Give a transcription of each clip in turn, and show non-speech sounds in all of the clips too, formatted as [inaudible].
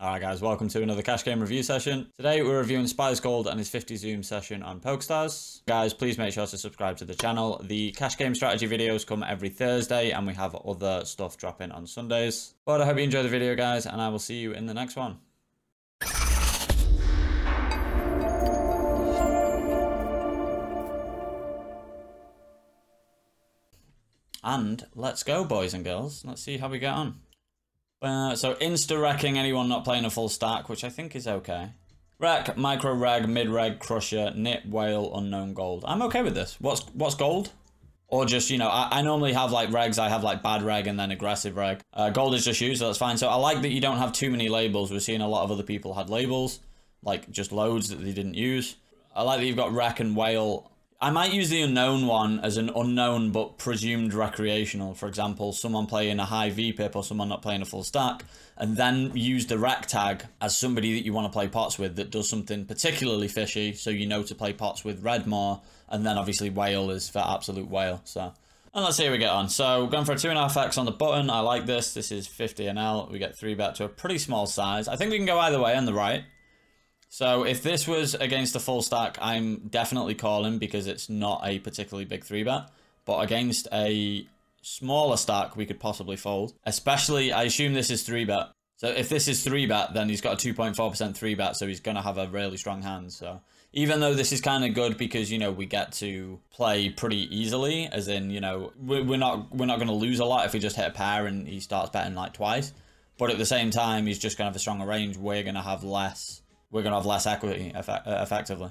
Alright guys, welcome to another cash game review session. Today we're reviewing SpicedGold and his 50 zoom session on PokerStars. Guys, please make sure to subscribe to the channel. The cash game strategy videos come every Thursday and we have other stuff dropping on Sundays. But I hope you enjoy the video guys and I will see you in the next one. And let's go boys and girls. Let's see how we get on. Uh, so insta-wrecking anyone not playing a full stack, which I think is okay. rec, micro reg, mid reg, crusher, nip, whale, unknown gold. I'm okay with this. What's what's gold? Or just, you know, I, I normally have like regs, I have like bad reg and then aggressive reg. Uh, gold is just used, so that's fine. So I like that you don't have too many labels. We're seeing a lot of other people had labels, like just loads that they didn't use. I like that you've got rec and whale I might use the unknown one as an unknown but presumed recreational. For example, someone playing a high VPIP or someone not playing a full stack, and then use the rec tag as somebody that you want to play pots with that does something particularly fishy, so you know to play pots with red more, and then obviously whale is for absolute whale. So, and let's see how we get on. So, going for a 2.5x on the button. I like this. This is 50 NL. We get 3 bet to a pretty small size. I think we can go either way on the right. So if this was against a full stack, I'm definitely calling because it's not a particularly big 3-bet. But against a smaller stack, we could possibly fold. Especially, I assume this is 3-bet. So if this is 3-bet, then he's got a 2.4% 3-bet, so he's going to have a really strong hand. So even though this is kind of good because, you know, we get to play pretty easily, as in, you know, we're not, we're not going to lose a lot if we just hit a pair and he starts betting like twice. But at the same time, he's just going to have a stronger range. We're going to have less we're going to have less equity effect uh, effectively.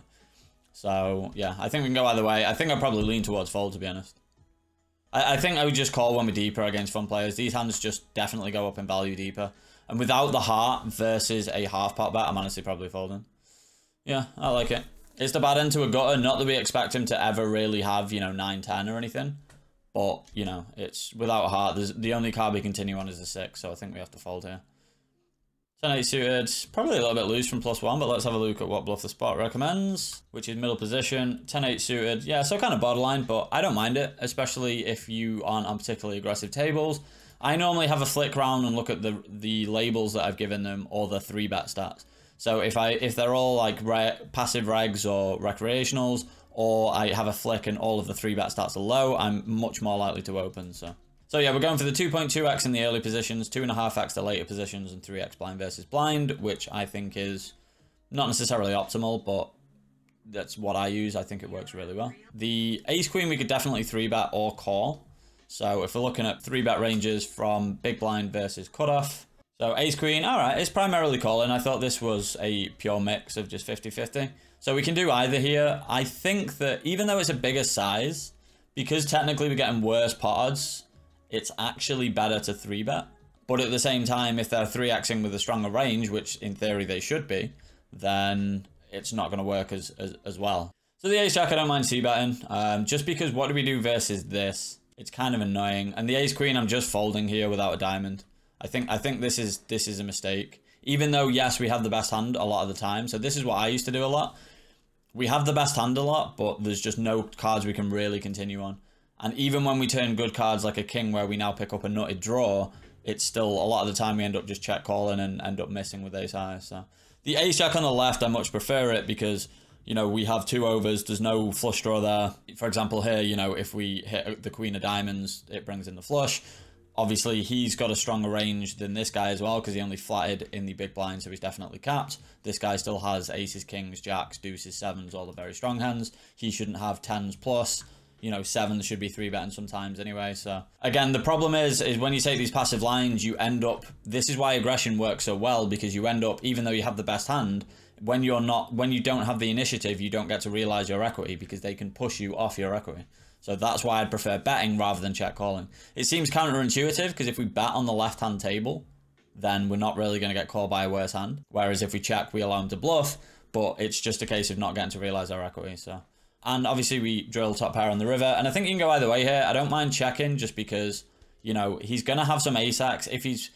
So, yeah, I think we can go either way. I think I'd probably lean towards fold, to be honest. I, I think I would just call when we're deeper against fun players. These hands just definitely go up in value deeper. And without the heart versus a half pot bet, I'm honestly probably folding. Yeah, I like it. It's the bad end to a gutter. Not that we expect him to ever really have, you know, 9-10 or anything. But, you know, it's without a heart. There's, the only card we continue on is a 6, so I think we have to fold here. 10-8 suited, probably a little bit loose from plus one, but let's have a look at what Bluff the Spot recommends, which is middle position. 10-8 suited, yeah, so kind of borderline, but I don't mind it, especially if you aren't on particularly aggressive tables. I normally have a flick round and look at the the labels that I've given them or the three bet stats. So if I if they're all like re passive regs or recreationals, or I have a flick and all of the three bet stats are low, I'm much more likely to open. So. So yeah, we're going for the 2.2x in the early positions, 2.5x the later positions, and 3x blind versus blind, which I think is not necessarily optimal, but that's what I use. I think it works really well. The ace queen we could definitely 3-bet or call. So if we're looking at 3-bet ranges from big blind versus cutoff, so ace queen, all right, it's primarily calling. I thought this was a pure mix of just 50-50. So we can do either here. I think that even though it's a bigger size, because technically we're getting worse pot odds, it's actually better to 3-bet. But at the same time, if they're 3xing with a stronger range, which in theory they should be, then it's not going to work as, as, as well. So the ace jack I don't mind c-betting, um, just because what do we do versus this? It's kind of annoying. And the ace queen I'm just folding here without a diamond. I think I think this is this is a mistake. Even though yes, we have the best hand a lot of the time. So this is what I used to do a lot. We have the best hand a lot, but there's just no cards we can really continue on. And even when we turn good cards like a king where we now pick up a nutted draw, it's still a lot of the time we end up just check calling and end up missing with ace high. So the ace jack on the left, I much prefer it because you know we have two overs. There's no flush draw there. For example, here you know if we hit the queen of diamonds, it brings in the flush. Obviously, he's got a stronger range than this guy as well because he only flatted in the big blind, so he's definitely capped. This guy still has aces, kings, jacks, deuces, sevens, all the very strong hands. He shouldn't have tens plus you know, sevens should be three betting sometimes anyway. So again, the problem is, is when you take these passive lines, you end up, this is why aggression works so well because you end up, even though you have the best hand, when you're not, when you don't have the initiative, you don't get to realize your equity because they can push you off your equity. So that's why I'd prefer betting rather than check calling. It seems counterintuitive because if we bet on the left hand table, then we're not really going to get called by a worse hand. Whereas if we check, we allow them to bluff, but it's just a case of not getting to realize our equity. So and obviously we drill top pair on the river. And I think you can go either way here. I don't mind checking just because, you know, he's going to have some ace-x. If he's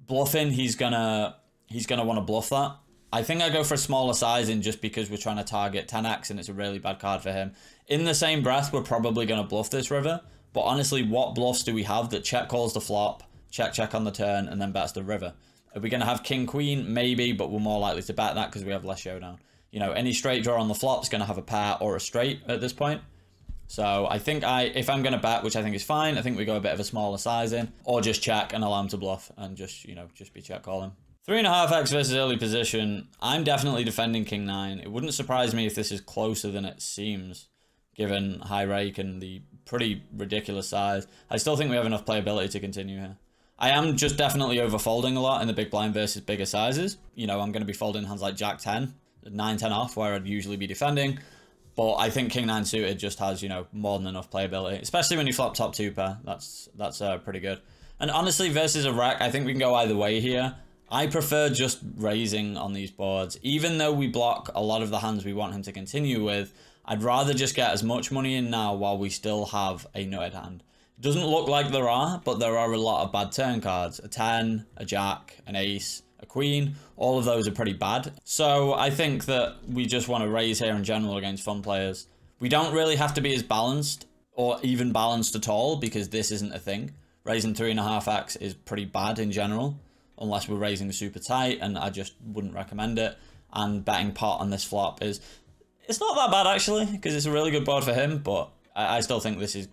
bluffing, he's going to he's gonna want to bluff that. I think I go for a smaller sizing just because we're trying to target 10x and it's a really bad card for him. In the same breath, we're probably going to bluff this river. But honestly, what bluffs do we have that check calls the flop, check check on the turn, and then bets the river? Are we going to have king queen? Maybe, but we're more likely to bet that because we have less showdown. You know, any straight draw on the flop is going to have a pair or a straight at this point. So I think I, if I'm going to bet, which I think is fine, I think we go a bit of a smaller size in, or just check and allow him to bluff and just, you know, just be check calling. Three and a half X versus early position. I'm definitely defending King 9. It wouldn't surprise me if this is closer than it seems, given high rake and the pretty ridiculous size. I still think we have enough playability to continue here. I am just definitely overfolding a lot in the big blind versus bigger sizes. You know, I'm going to be folding hands like Jack 10, 9, 10 off, where I'd usually be defending. But I think King 9 suited just has, you know, more than enough playability, especially when you flop top two pair. That's that's uh, pretty good. And honestly, versus a rack, I think we can go either way here. I prefer just raising on these boards. Even though we block a lot of the hands we want him to continue with, I'd rather just get as much money in now while we still have a nutted hand. It doesn't look like there are, but there are a lot of bad turn cards. A 10, a jack, an ace, a queen. All of those are pretty bad. So I think that we just want to raise here in general against fun players. We don't really have to be as balanced or even balanced at all because this isn't a thing. Raising 3.5x is pretty bad in general unless we're raising super tight, and I just wouldn't recommend it. And betting pot on this flop is, it's not that bad actually, because it's a really good board for him, but I, I still think this is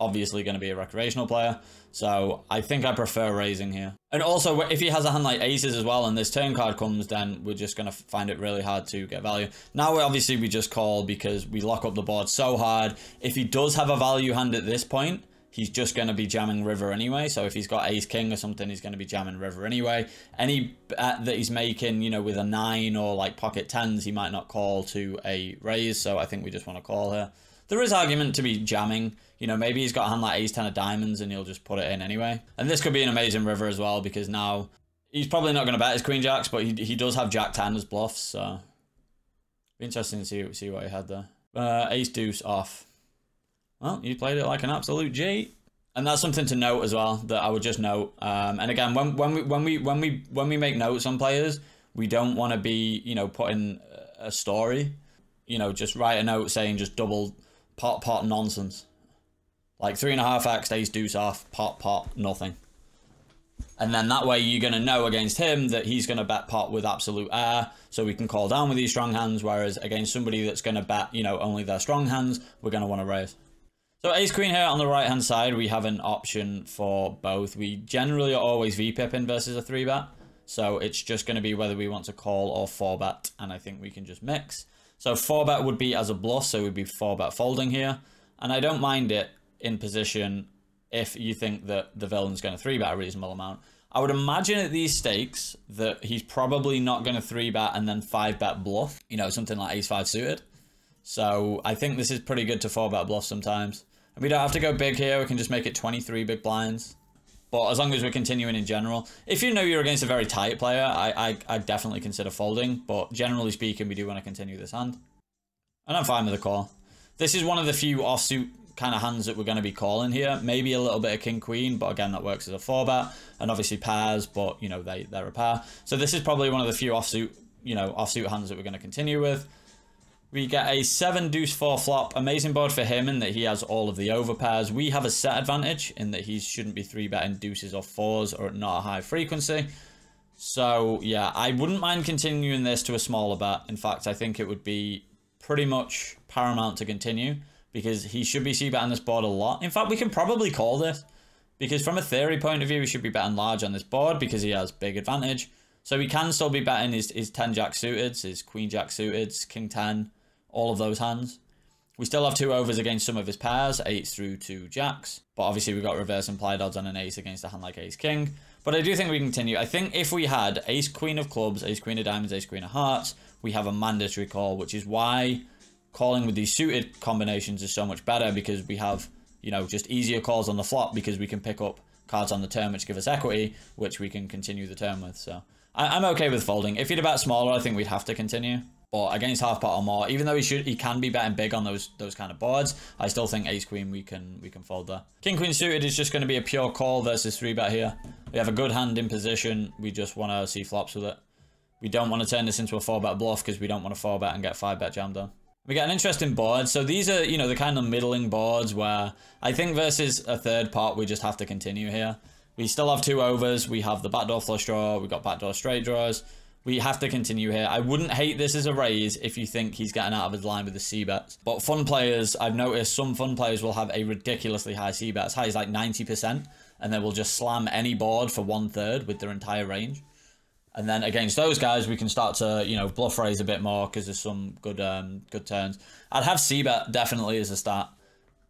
obviously going to be a recreational player. So I think I prefer raising here. And also, if he has a hand like aces as well, and this turn card comes, then we're just going to find it really hard to get value. Now, obviously, we just call because we lock up the board so hard. If he does have a value hand at this point, he's just going to be jamming river anyway. So if he's got ace king or something, he's going to be jamming river anyway. Any bet that he's making, you know, with a nine or like pocket tens, he might not call to a raise. So I think we just want to call here. There is argument to be jamming. You know, maybe he's got a hand like ace ten of diamonds and he'll just put it in anyway. And this could be an amazing river as well because now he's probably not going to bet his queen jacks, but he, he does have jack ten as bluffs. So be interesting to see, see what he had there. Uh, ace deuce off. Well, you played it like an absolute G. And that's something to note as well that I would just note. Um, and again, when when we when we when we when we make notes on players, we don't want to be you know putting a story, you know, just write a note saying just double pot pot nonsense, like three and a half x ace deuce off pot pot nothing. And then that way you're going to know against him that he's going to bet pot with absolute air, so we can call down with these strong hands, whereas against somebody that's going to bet, you know, only their strong hands, we're going to want to raise. So ace queen here on the right hand side, we have an option for both. We generally are always v-pipping versus a 3-bet. So it's just going to be whether we want to call or 4-bet, and I think we can just mix. So 4-bet would be as a bluff, so it would be 4-bet folding here. And I don't mind it in position if you think that the villain's going to 3-bet a reasonable amount. I would imagine at these stakes that he's probably not going to 3-bet and then 5-bet bluff. You know, something like ace-5 suited. So I think this is pretty good to 4-bet bluff sometimes. And we don't have to go big here. We can just make it 23 big blinds. But as long as we're continuing in general. If you know you're against a very tight player, I, I, I definitely consider folding. But generally speaking, we do want to continue this hand. And I'm fine with the call. This is one of the few offsuit kind of hands that we're going to be calling here. Maybe a little bit of king queen, but again, that works as a 4-bet. And obviously pairs, but, you know, they, they're a pair. So this is probably one of the few offsuit, you know, offsuit hands that we're going to continue with. We get a 7 deuce 4 flop. Amazing board for him in that he has all of the overpairs. We have a set advantage in that he shouldn't be 3 betting deuces or 4s or not a high frequency. So, yeah, I wouldn't mind continuing this to a smaller bet. In fact, I think it would be pretty much paramount to continue because he should be c-betting this board a lot. In fact, we can probably call this because from a theory point of view, he should be betting large on this board because he has big advantage. So he can still be betting his, his 10 jack suited, his queen jack suited, king 10, all of those hands. We still have two overs against some of his pairs, eights through to jacks. But obviously we've got reverse implied odds on an ace against a hand like ace king. But I do think we can continue. I think if we had ace queen of clubs, ace queen of diamonds, ace queen of hearts, we have a mandatory call, which is why calling with these suited combinations is so much better because we have, you know, just easier calls on the flop because we can pick up cards on the turn which give us equity, which we can continue the turn with. So I, am okay with folding. If you'd about smaller, I think we'd have to continue. But against half pot or more, even though he should he can be betting big on those those kind of boards, I still think ace queen we can we can fold there. King queen suited is just going to be a pure call versus three bet here. We have a good hand in position. We just want to see flops with it. We don't want to turn this into a four bet bluff because we don't want to four bet and get five bet jammed on. We get an interesting board. So these are, you know, the kind of middling boards where I think versus a third pot, we just have to continue here. We still have two overs. We have the backdoor flush draw. We've got backdoor straight draws. We have to continue here. I wouldn't hate this as a raise if you think he's getting out of his line with the C-bets. But fun players, I've noticed some fun players will have a ridiculously high C-bet, as high as like 90%, and they will just slam any board for one third with their entire range. And then against those guys, we can start to, you know, bluff raise a bit more because there's some good um, good turns. I'd have C-bet definitely as a start.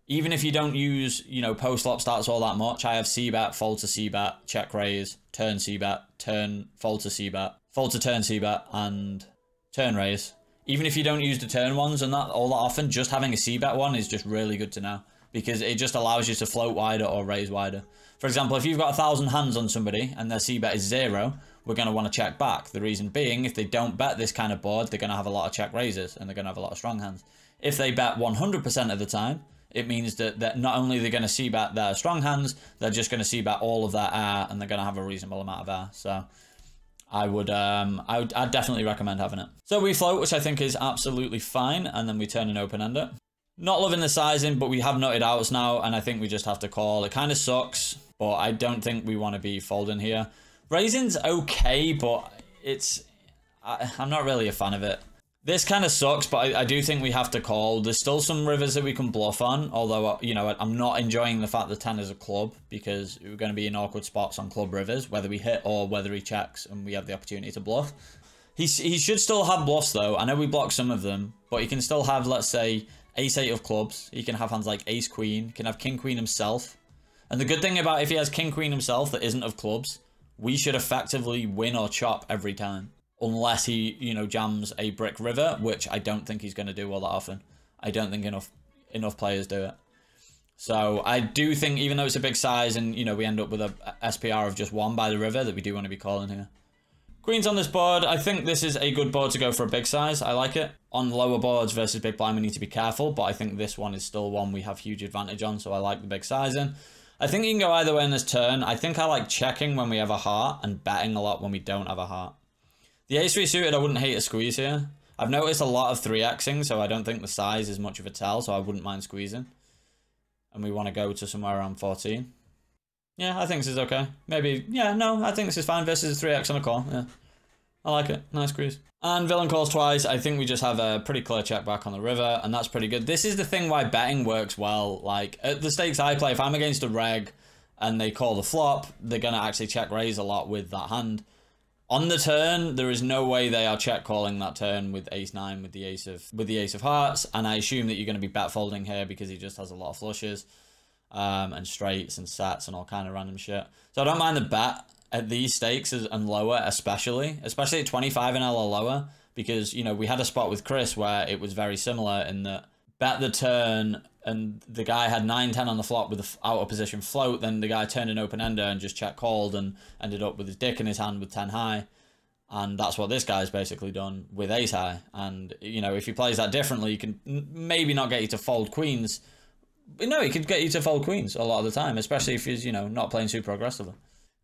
Even if you don't use, you know, post-flop starts all that much, I have C-bet, fold to C-bet, check raise, turn C-bet, turn, fold to C-bet fold to turn c-bet and turn raise. Even if you don't use the turn ones and that all that often, just having a c-bet one is just really good to know because it just allows you to float wider or raise wider. For example, if you've got a thousand hands on somebody and their c-bet is zero, we're going to want to check back. The reason being, if they don't bet this kind of board, they're going to have a lot of check raises and they're going to have a lot of strong hands. If they bet 100% of the time, it means that, that not only they're going to c-bet their strong hands, they're just going to c-bet all of their air and they're going to have a reasonable amount of air. So I would, um, I would, I'd definitely recommend having it. So we float, which I think is absolutely fine, and then we turn an open ender. Not loving the sizing, but we have nutted outs now, and I think we just have to call. It kind of sucks, but I don't think we want to be folding here. Raising's okay, but it's, I, I'm not really a fan of it. This kind of sucks, but I, I, do think we have to call. There's still some rivers that we can bluff on, although, uh, you know, I'm not enjoying the fact that 10 is a club because we're going to be in awkward spots on club rivers, whether we hit or whether he checks and we have the opportunity to bluff. He, he should still have bluffs, though. I know we block some of them, but he can still have, let's say, ace-8 of clubs. He can have hands like ace-queen. can have king-queen himself. And the good thing about if he has king-queen himself that isn't of clubs, we should effectively win or chop every time unless he, you know, jams a brick river, which I don't think he's going to do all that often. I don't think enough enough players do it. So I do think, even though it's a big size and, you know, we end up with a SPR of just one by the river, that we do want to be calling here. Queens on this board. I think this is a good board to go for a big size. I like it. On lower boards versus big blind, we need to be careful, but I think this one is still one we have huge advantage on, so I like the big sizing. I think you can go either way in this turn. I think I like checking when we have a heart and betting a lot when we don't have a heart. The ace-3 suited, I wouldn't hate a squeeze here. I've noticed a lot of 3xing, so I don't think the size is much of a tell, so I wouldn't mind squeezing. And we want to go to somewhere around 14. Yeah, I think this is okay. Maybe, yeah, no, I think this is fine versus a 3x on a call, yeah. I like it. Nice squeeze. And villain calls twice. I think we just have a pretty clear check back on the river, and that's pretty good. This is the thing why betting works well. Like, at the stakes I play, if I'm against a reg and they call the flop, they're going to actually check raise a lot with that hand. On the turn, there is no way they are check calling that turn with ace nine with the ace of with the ace of hearts, and I assume that you're going to be bet folding here because he just has a lot of flushes, um, and straights and sets and all kind of random shit. So I don't mind the bet at these stakes and lower, especially especially at 25 and L or lower, because you know we had a spot with Chris where it was very similar in that bet the turn and the guy had 9-10 on the flop with the out of position float, then the guy turned an open ender and just check called and ended up with his dick in his hand with 10 high. And that's what this guy's basically done with ace high. And, you know, if he plays that differently, he can maybe not get you to fold queens. But no, he could get you to fold queens a lot of the time, especially if he's, you know, not playing super aggressively.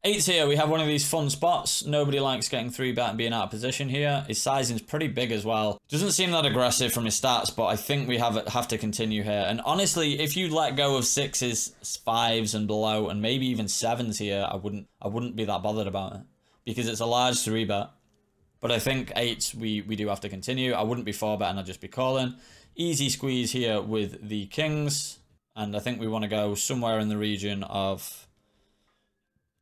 Eights here, we have one of these fun spots. Nobody likes getting three bet and being out of position here. His sizing's pretty big as well. Doesn't seem that aggressive from his stats, but I think we have have to continue here. And honestly, if you let go of sixes, fives and below, and maybe even sevens here, I wouldn't I wouldn't be that bothered about it. Because it's a large three bet. But I think eights, we, we do have to continue. I wouldn't be four bet and I'd just be calling. Easy squeeze here with the kings. And I think we want to go somewhere in the region of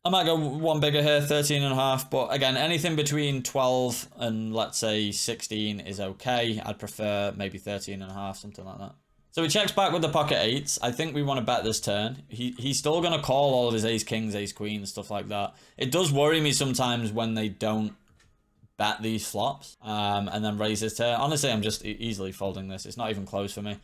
I might go one bigger here, 13 and a half, but again, anything between 12 and let's say 16 is okay. I'd prefer maybe 13 and a half, something like that. So he checks back with the pocket eights. I think we want to bet this turn. He He's still going to call all of his ace kings, ace queens, stuff like that. It does worry me sometimes when they don't bet these flops um, and then raise his turn. Honestly, I'm just easily folding this. It's not even close for me.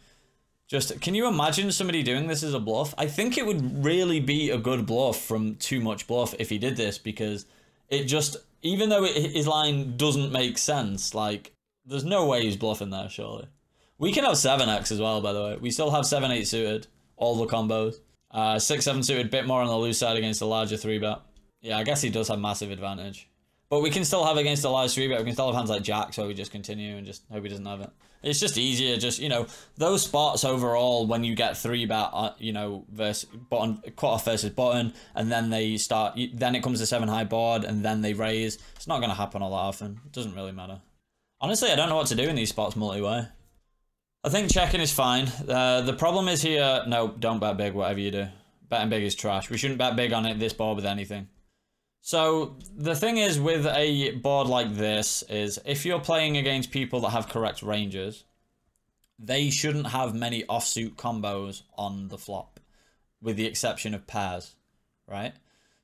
Just, can you imagine somebody doing this as a bluff? I think it would really be a good bluff from too much bluff if he did this because it just, even though it, his line doesn't make sense, like, there's no way he's bluffing there, surely. We can have 7x as well, by the way. We still have 7-8 suited, all the combos. Uh, 6-7 suited, bit more on the loose side against the larger 3-bet. Yeah, I guess he does have massive advantage. But we can still have against a live three bet. We can still have hands like Jack, so we just continue and just hope he doesn't have it. It's just easier, just you know, those spots overall when you get three bet, uh, you know, versus cut off versus button, and then they start, then it comes to seven high board, and then they raise. It's not going to happen all that often. It doesn't really matter. Honestly, I don't know what to do in these spots multi-way. I think checking is fine. Uh, the problem is here, no, don't bet big, whatever you do. Betting big is trash. We shouldn't bet big on it this board with anything. So the thing is with a board like this is if you're playing against people that have correct ranges, they shouldn't have many offsuit combos on the flop, with the exception of pairs, right?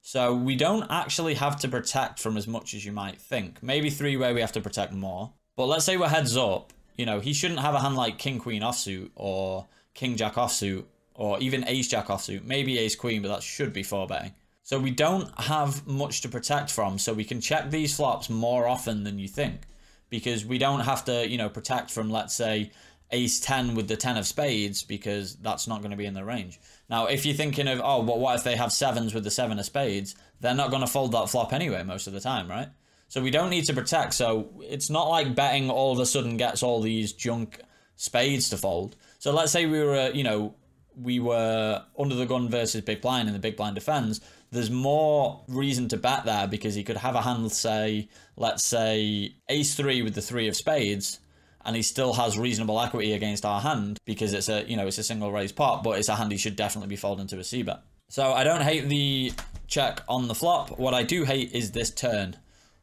So we don't actually have to protect from as much as you might think. Maybe three-way we have to protect more. But let's say we're heads up, you know, he shouldn't have a hand like King Queen offsuit or King Jack offsuit or even Ace Jack offsuit. Maybe Ace Queen, but that should be four betting. So we don't have much to protect from, so we can check these flops more often than you think. Because we don't have to, you know, protect from, let's say, ace 10 with the 10 of spades because that's not going to be in the range. Now, if you're thinking of, oh, but what if they have sevens with the seven of spades? They're not going to fold that flop anyway most of the time, right? So we don't need to protect. So it's not like betting all of a sudden gets all these junk spades to fold. So let's say we were, you know, we were under the gun versus big blind and the big blind defends. There's more reason to bet there because he could have a hand, say, let's say ace three with the three of spades and he still has reasonable equity against our hand because it's a you know it's a single raise pot, but it's a hand he should definitely be folding to a c bet. So I don't hate the check on the flop. What I do hate is this turn.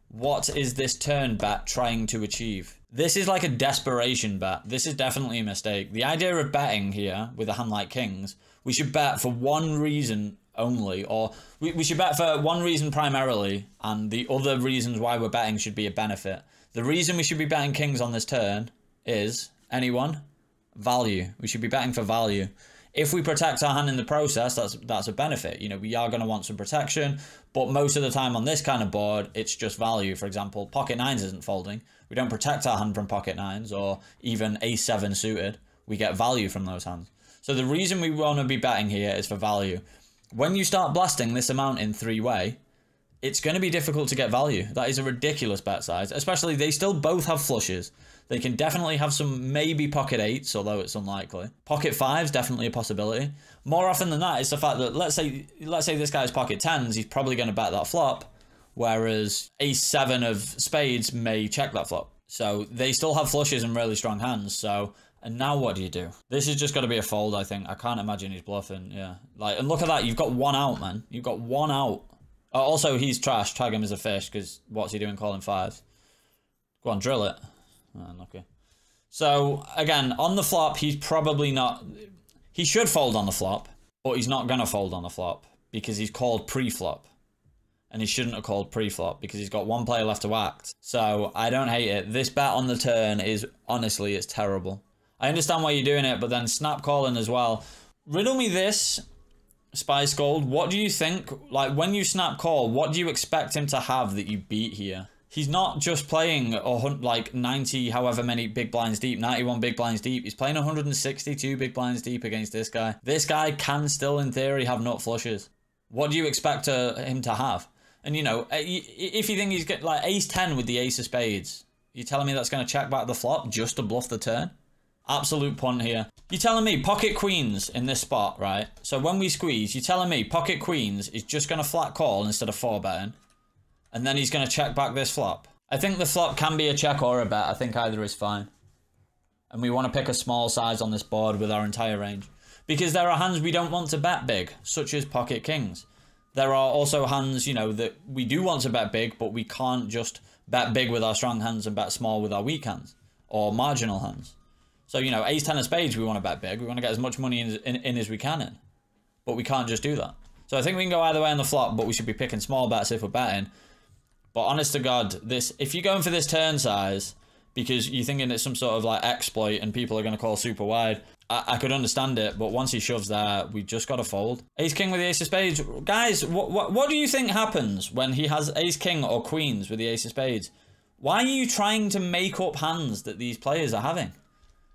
What is this turn bet trying to achieve? This is like a desperation bet. This is definitely a mistake. The idea of betting here with a hand like kings, we should bet for one reason only, or we, we should bet for one reason primarily, and the other reasons why we're betting should be a benefit. The reason we should be betting kings on this turn is, anyone? Value. We should be betting for value. If we protect our hand in the process, that's that's a benefit. You know, we are going to want some protection, but most of the time on this kind of board, it's just value. For example, pocket nines isn't folding. We don't protect our hand from pocket nines or even a7 suited. We get value from those hands. So the reason we want to be betting here is for value. When you start blasting this amount in three-way, it's going to be difficult to get value. That is a ridiculous bet size, especially they still both have flushes. They can definitely have some maybe pocket eights, although it's unlikely. Pocket fives definitely a possibility. More often than that, it's the fact that let's say let's say this guy's pocket tens, he's probably going to bet that flop, whereas ace seven of spades may check that flop. So they still have flushes and really strong hands. So and now what do you do? This is just got to be a fold, I think. I can't imagine he's bluffing. Yeah, like and look at that, you've got one out, man. You've got one out. Uh, also, he's trash. Tag him as a fish because what's he doing calling fives? Go on, drill it. Oh, unlucky. So, again, on the flop, he's probably not... He should fold on the flop, but he's not going to fold on the flop because he's called pre-flop. And he shouldn't have called pre-flop because he's got one player left to act. So, I don't hate it. This bet on the turn is, honestly, it's terrible. I understand why you're doing it, but then snap calling as well. Riddle me this, SpicedGold. What do you think? Like, when you snap call, what do you expect him to have that you beat here? he's not just playing a, like 90 however many big blinds deep 91 big blinds deep he's playing 162 big blinds deep against this guy this guy can still in theory have nut flushes what do you expect to, him to have and you know uh, if you think he's got like ace 10 with the ace of spades you telling me that's going to check back the flop just to bluff the turn absolute punt here you're telling me pocket queens in this spot right so when we squeeze you're telling me pocket queens is just going to flat call instead of four betting and then he's going to check back this flop. I think the flop can be a check or a bet. I think either is fine. And we want to pick a small size on this board with our entire range. Because there are hands we don't want to bet big, such as pocket kings. There are also hands, you know, that we do want to bet big, but we can't just bet big with our strong hands and bet small with our weak hands. Or marginal hands. So, you know, ace, ten of spades, we want to bet big. We want to get as much money in, in, in as we can in. But we can't just do that. So I think we can go either way on the flop, but we should be picking small bets if we're betting. But honest to God, this if you're going for this turn size because you're thinking it's some sort of like exploit and people are going to call super wide, I, I, could understand it. But once he shoves there, we just got to fold. Ace King with the Ace of Spades. Guys, what, what, what do you think happens when he has Ace King or Queens with the Ace of Spades? Why are you trying to make up hands that these players are having?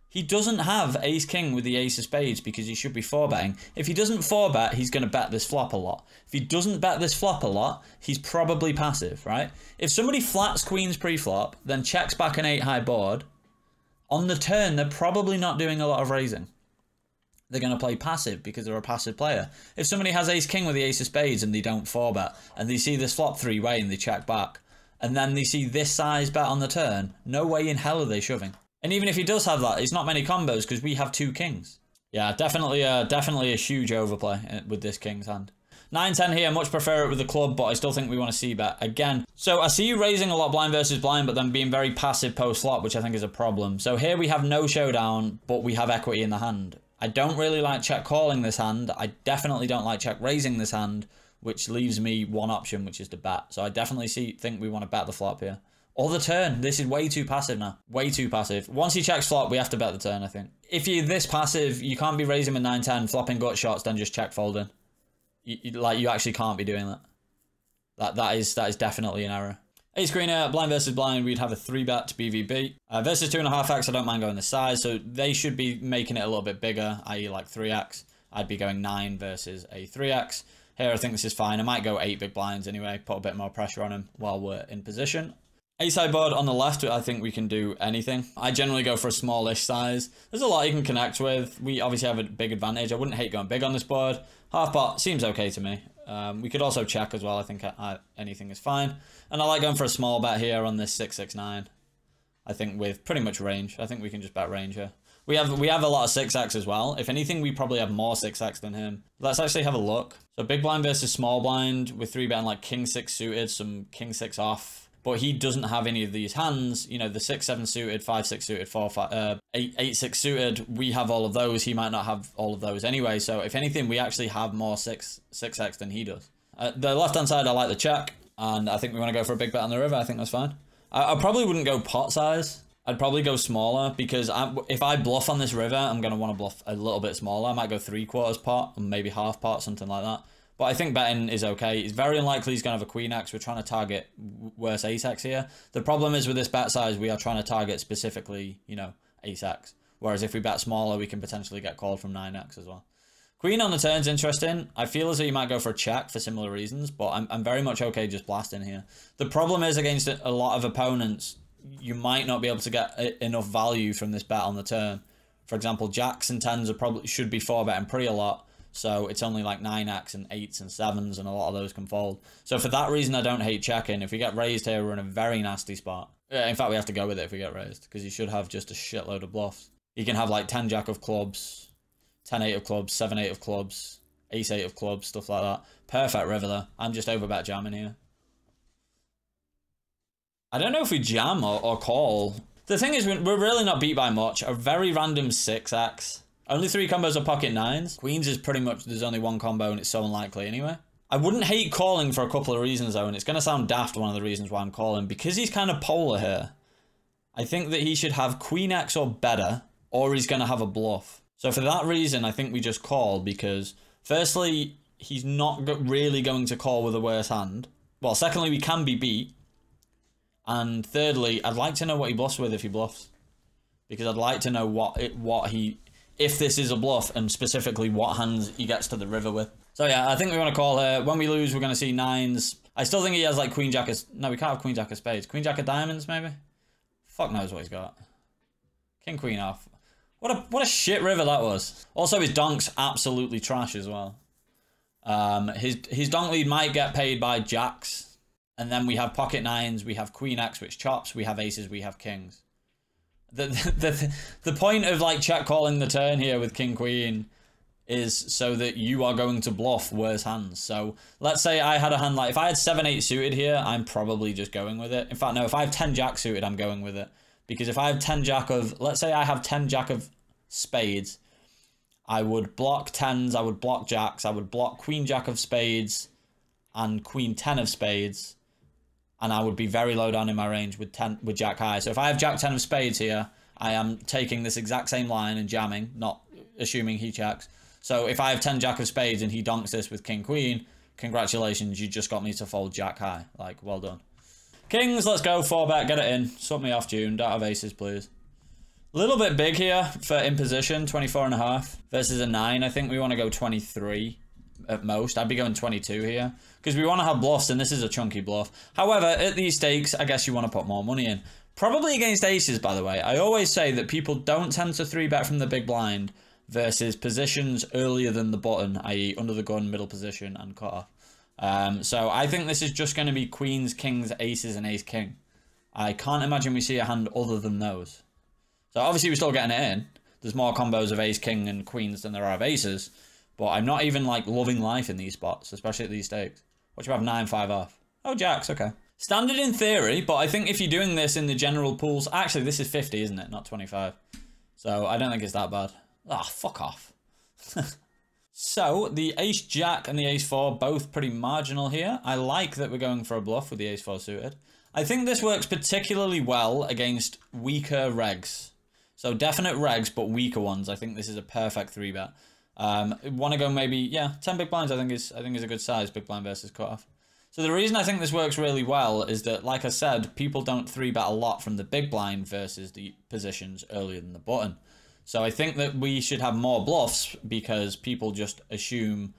He doesn't have ace king with the ace of spades because he should be four betting. If he doesn't four bet, he's going to bet this flop a lot. If he doesn't bet this flop a lot, he's probably passive, right? If somebody flats queens pre-flop, then checks back an eight high board, on the turn, they're probably not doing a lot of raising. They're going to play passive because they're a passive player. If somebody has ace king with the ace of spades and they don't four bet, and they see this flop three way and they check back, and then they see this size bet on the turn, no way in hell are they shoving. And even if he does have that, it's not many combos because we have two kings. Yeah, definitely, a, definitely a huge overplay uh, with this king's hand. 9-10 here, much prefer it with the club, but I still think we want to c-bet again. So I see you raising a lot blind versus blind, but then being very passive post-flop, which I think is a problem. So here we have no showdown, but we have equity in the hand. I don't really like check calling this hand. I definitely don't like check raising this hand, which leaves me one option, which is to bet. So I definitely see think we want to bet the flop here. Or the turn. This is way too passive now. Way too passive. Once he checks flop, we have to bet the turn, I think. If you're this passive, you can't be raising with 9-10, flopping gut shots, then just check folding. You, you, like, you actually can't be doing that. That That is that is definitely an error. Ace queen uh, blind versus blind, we'd have a 3-bet to BVB. Uh, versus 2.5x, I don't mind going the size, so they should be making it a little bit bigger, i.e. like 3x. I'd be going 9 versus a 3x. Here, I think this is fine. I might go 8 big blinds anyway, put a bit more pressure on him while we're in position. A-side board on the left, I think we can do anything. I generally go for a smallish size. There's a lot you can connect with. We obviously have a big advantage. I wouldn't hate going big on this board. Half pot seems okay to me. Um, we could also check as well. I think I, I, anything is fine. And I like going for a small bet here on this 669. I think with pretty much range. I think we can just bet range here. We have we have a lot of 6x as well. If anything, we probably have more 6x than him. Let's actually have a look. So big blind versus small blind with 3 betting like king 6 suited, some king 6 off but he doesn't have any of these hands. You know, the six seven suited, five six suited, four five, uh, eight eight six suited. We have all of those. He might not have all of those anyway. So if anything, we actually have more six six x than he does. Uh, the left hand side, I like the check, and I think we want to go for a big bet on the river. I think that's fine. I, I probably wouldn't go pot size. I'd probably go smaller because I, if I bluff on this river, I'm gonna want to bluff a little bit smaller. I might go three quarters pot, and maybe half pot, something like that. But I think betting is okay. It's very unlikely he's going to have a queen axe. We're trying to target worse ace x here. The problem is with this bet size, we are trying to target specifically, you know, ace x. Whereas if we bet smaller, we can potentially get called from 9x as well. Queen on the turn's interesting. I feel as though you might go for a check for similar reasons, but I'm, I'm very much okay just blasting here. The problem is against a lot of opponents, you might not be able to get enough value from this bet on the turn. For example, jacks and tens are probably should be four betting pretty a lot, so it's only like 9x and 8s and 7s, and a lot of those can fold. So for that reason, I don't hate checking. If we get raised here, we're in a very nasty spot. In fact, we have to go with it if we get raised, because you should have just a shitload of bluffs. You can have like 10 jack of clubs, 10 8 of clubs, 7 8 of clubs, ace 8 of clubs, stuff like that. Perfect river there. I'm just over bet jamming here. I don't know if we jam or, or call. The thing is, we're really not beat by much. A very random 6x only three combos are pocket nines. Queens is pretty much, there's only one combo and it's so unlikely anyway. I wouldn't hate calling for a couple of reasons though, and it's going to sound daft one of the reasons why I'm calling. Because he's kind of polar here, I think that he should have Queen X or better, or he's going to have a bluff. So for that reason, I think we just call because firstly, he's not really going to call with a worse hand. Well, secondly, we can be beat. And thirdly, I'd like to know what he bluffs with if he bluffs. Because I'd like to know what it, what he if this is a bluff and specifically what hands he gets to the river with. So yeah, I think we want to call her. When we lose, we're going to see nines. I still think he has like queen jack of... No, we can't have queen jack of spades. Queen jack of diamonds, maybe? Fuck knows what he's got. King queen off. What a what a shit river that was. Also, his donk's absolutely trash as well. Um, his his donk lead might get paid by jacks, and then we have pocket nines, we have queen x which chops, we have aces, we have kings the, [laughs] the the point of like check calling the turn here with king queen is so that you are going to bluff worse hands. So let's say I had a hand like if I had seven eight suited here, I'm probably just going with it. In fact, no, if I have ten jack suited, I'm going with it because if I have ten jack of let's say I have ten jack of spades, I would block tens, I would block jacks, I would block queen jack of spades, and queen ten of spades and I would be very low down in my range with ten with Jack high. So if I have Jack ten of spades here, I am taking this exact same line and jamming, not assuming he checks. So if I have ten Jack of spades and he donks this with King Queen, congratulations, you just got me to fold Jack high. Like, well done. Kings, let's go. Four bet, get it in. Sort me off, June. Don't have aces, please. A little bit big here for imposition, 24 and a half versus a 9. I think we want to go 23 at most. I'd be going 22 here because we want to have bluffs and this is a chunky bluff. However, at these stakes, I guess you want to put more money in. Probably against aces, by the way. I always say that people don't tend to 3-bet from the big blind versus positions earlier than the button, i.e. under the gun, middle position, and cutoff. Um, so I think this is just going to be queens, kings, aces, and ace-king. I can't imagine we see a hand other than those. So obviously we're still getting it in. There's more combos of ace, king, and queens than there are of aces. But I'm not even like loving life in these spots, especially at these stakes. What you have? 9-5 off. Oh, jacks, okay. Standard in theory, but I think if you're doing this in the general pools... Actually, this is 50, isn't it? Not 25. So I don't think it's that bad. Ah, oh, fuck off. [laughs] so, the ace-jack and the ace-4, both pretty marginal here. I like that we're going for a bluff with the ace-4 suited. I think this works particularly well against weaker regs. So definite regs, but weaker ones. I think this is a perfect three bet. Um, want to go maybe yeah, ten big blinds. I think is I think is a good size big blind versus cutoff. So the reason I think this works really well is that, like I said, people don't three bet a lot from the big blind versus the positions earlier than the button. So I think that we should have more bluffs because people just assume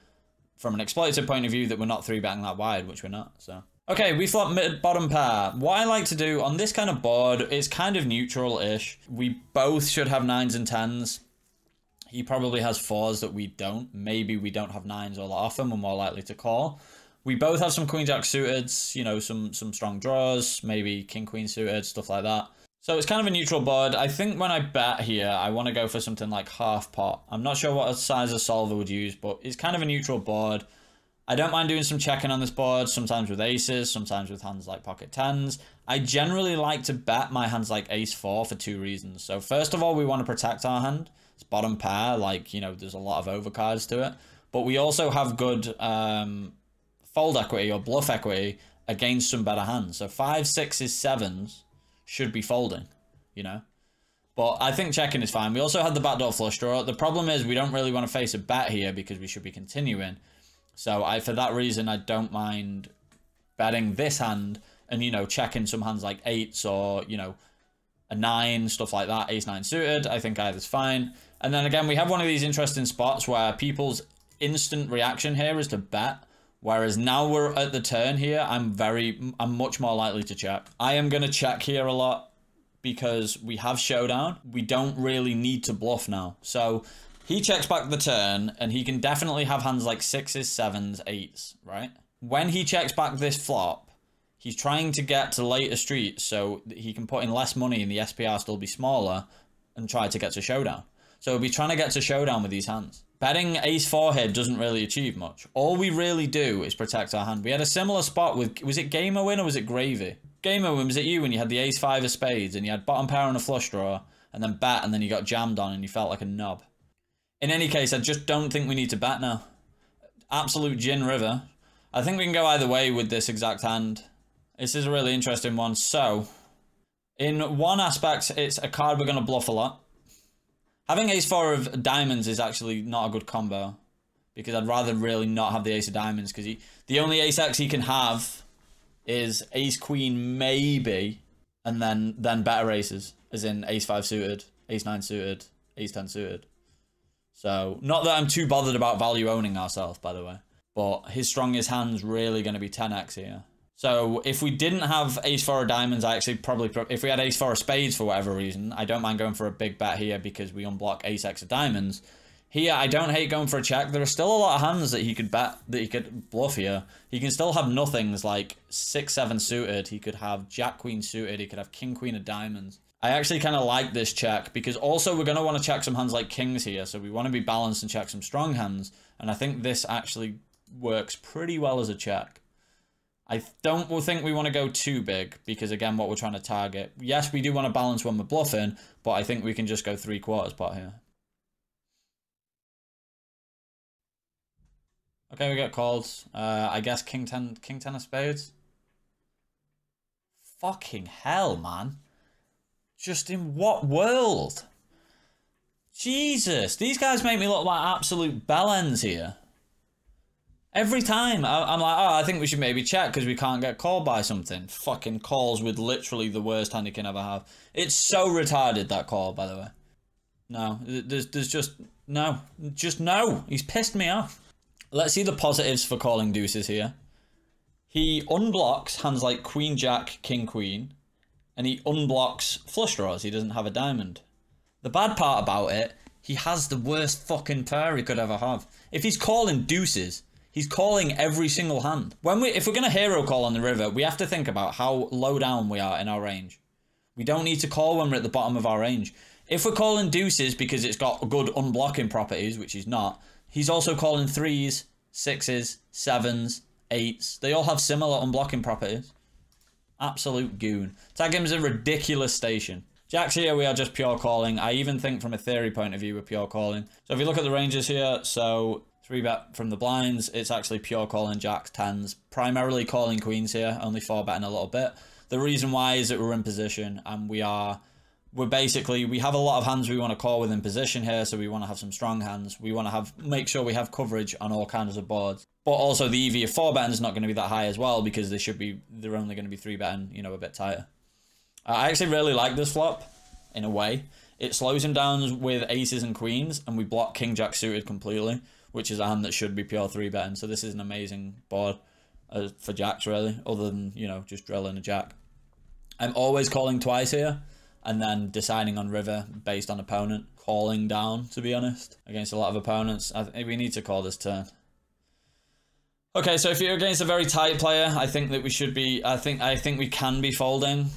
from an exploitative point of view that we're not three betting that wide, which we're not. So. Okay, we flop mid bottom pair. What I like to do on this kind of board is kind of neutral-ish. We both should have nines and tens. He probably has fours that we don't. Maybe we don't have nines all that often. We're more likely to call. We both have some queen jack suited, you know, some some strong draws, maybe king queen suited, stuff like that. So it's kind of a neutral board. I think when I bet here, I want to go for something like half pot. I'm not sure what size a solver would use, but it's kind of a neutral board. I don't mind doing some checking on this board, sometimes with aces, sometimes with hands like pocket tens. I generally like to bet my hands like ace four for two reasons. So first of all, we want to protect our hand. It's bottom pair, like, you know, there's a lot of overcards to it. But we also have good um, fold equity or bluff equity against some better hands. So five, sixes, sevens should be folding, you know. But I think checking is fine. We also had the backdoor flush draw. The problem is we don't really want to face a bet here because we should be continuing. So I, for that reason, I don't mind betting this hand and, you know, checking some hands like eights or, you know, a nine, stuff like that, ace nine suited. I think either's fine. And then again, we have one of these interesting spots where people's instant reaction here is to bet. Whereas now we're at the turn here, I'm very, I'm much more likely to check. I am going to check here a lot because we have showdown. We don't really need to bluff now. So he checks back the turn, and he can definitely have hands like sixes, sevens, eights, right? When he checks back this flop, he's trying to get to later streets so he can put in less money and the SPR still be smaller and try to get to showdown. So we'll be trying to get to showdown with these hands. Betting ace four here doesn't really achieve much. All we really do is protect our hand. We had a similar spot with, was it Gamer Win or was it Gravy? Gamer Win, was it you when you had the ace five of spades and you had bottom pair and a flush draw and then bat and then you got jammed on and you felt like a knob? In any case, I just don't think we need to bat now. Absolute Gin River. I think we can go either way with this exact hand. This is a really interesting one. So, in one aspect, it's a card we're going to bluff a lot. Having ace four of diamonds is actually not a good combo. Because I'd rather really not have the ace of diamonds. Because he, the only ace x he can have is ace queen maybe. And then, then better aces. As in ace five suited, ace nine suited, ace ten suited. So, not that I'm too bothered about value owning ourselves, by the way. But his strongest hand's really going to be 10x here. So, if we didn't have ace four of diamonds, I actually probably... If we had ace four of spades for whatever reason, I don't mind going for a big bet here because we unblock ace x of diamonds. Here, I don't hate going for a check. There are still a lot of hands that he could bet, that he could bluff here. He can still have nothings like 6-7 suited. He could have jack-queen suited. He could have king-queen of diamonds. I actually kind of like this check because also we're going to want to check some hands like kings here. So we want to be balanced and check some strong hands. And I think this actually works pretty well as a check. I don't think we want to go too big because, again, what we're trying to target. Yes, we do want to balance when we're bluffing, but I think we can just go three quarters pot here. Okay, we get called. Uh, I guess king 10, king 10 of spades. Fucking hell, man. Just in what world? Jesus, these guys make me look like absolute bellends here. Every time I, am like, oh, I think we should maybe check because we can't get called by something. Fucking calls with literally the worst hand you can ever have. It's so retarded that call, by the way. No, there's there's just no, just no. He's pissed me off. Let's see the positives for calling deuces here. He unblocks hands like Queen Jack, King Queen, and he unblocks flush draws. He doesn't have a diamond. The bad part about it, he has the worst fucking pair he could ever have. If he's calling deuces, he's calling every single hand. When we, if we're gonna hero call on the river, we have to think about how low down we are in our range. We don't need to call when we're at the bottom of our range. If we're calling deuces because it's got good unblocking properties, which he's not, he's also calling threes, sixes, sevens, eights. They all have similar unblocking properties. Absolute goon. Tag him as a ridiculous station. Jacks here, we are just pure calling. I even think from a theory point of view, we're pure calling. So if you look at the ranges here, so three bet from the blinds, it's actually pure calling jacks, tens, primarily calling queens here, only four betting a little bit. The reason why is that we're in position and we are we're basically we have a lot of hands we want to call within position here, so we want to have some strong hands. We want to have make sure we have coverage on all kinds of boards. But also the EV of four betting is not going to be that high as well because they should be they're only going to be three betting, you know, a bit tighter. I actually really like this flop in a way. It slows him down with aces and queens, and we block king jack suited completely, which is a hand that should be pure three betting. So this is an amazing board uh, for jacks really, other than you know just drilling a jack. I'm always calling twice here and then deciding on river based on opponent. Calling down, to be honest, against a lot of opponents. I think we need to call this turn. Okay, so if you're against a very tight player, I think that we should be. I think I think we can be folding,